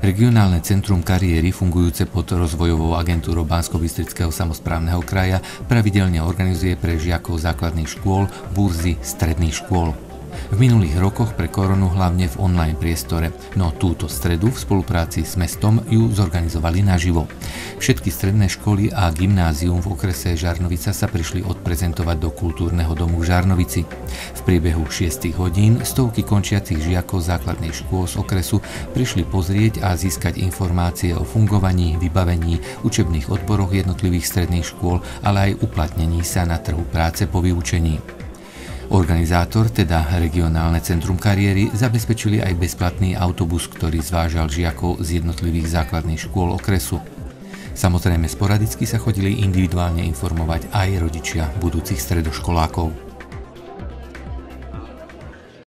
Regionálne centrum kariéry fungujúce pod rozvojovou agentúrou Bansko-Bystrického samozprávneho kraja pravidelne organizuje pre žiakov základných škôl burzy stredných škôl. V minulých rokoch pre koronu hlavne v online priestore, no túto stredu v spolupráci s mestom ju zorganizovali naživo. Všetky stredné školy a gymnázium v okrese Žarnovica sa prišli odprezentovať do kultúrneho domu v Žarnovici. V priebehu 6 hodín stovky končiacich žiakov základných škôl z okresu prišli pozrieť a získať informácie o fungovaní, vybavení, učebných odboroch jednotlivých stredných škôl, ale aj uplatnení sa na trhu práce po vyučení. Organizátor, teda Regionálne centrum kariéry, zabezpečili aj bezplatný autobus, ktorý zvážal žiakov z jednotlivých základných škôl okresu. Samozrejme sporadicky sa chodili individuálne informovať aj rodičia budúcich stredoškolákov.